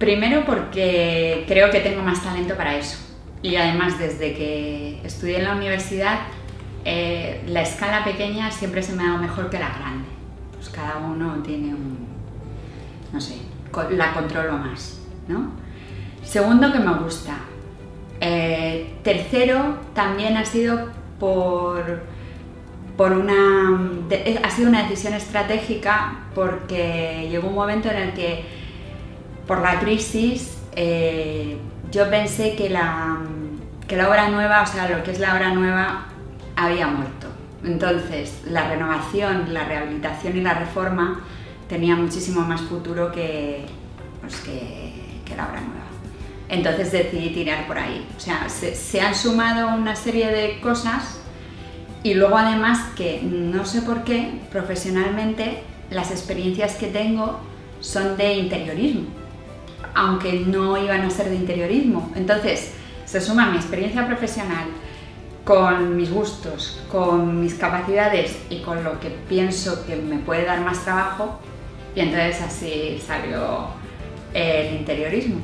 Primero porque creo que tengo más talento para eso. Y además desde que estudié en la universidad, eh, la escala pequeña siempre se me ha dado mejor que la grande. Pues cada uno tiene un... no sé, la controlo más, ¿no? Segundo que me gusta. Eh, tercero también ha sido por, por una... ha sido una decisión estratégica porque llegó un momento en el que por la crisis eh, yo pensé que la, que la obra nueva, o sea, lo que es la obra nueva, había muerto. Entonces, la renovación, la rehabilitación y la reforma tenía muchísimo más futuro que, pues, que, la obra nueva. Entonces decidí tirar por ahí. O sea, se, se, han sumado una serie de cosas y luego además que no sé por qué profesionalmente las experiencias que tengo son de interiorismo, aunque no iban a ser de interiorismo. Entonces se suma mi experiencia profesional con mis gustos, con mis capacidades y con lo que pienso que me puede dar más trabajo y entonces así salió el interiorismo.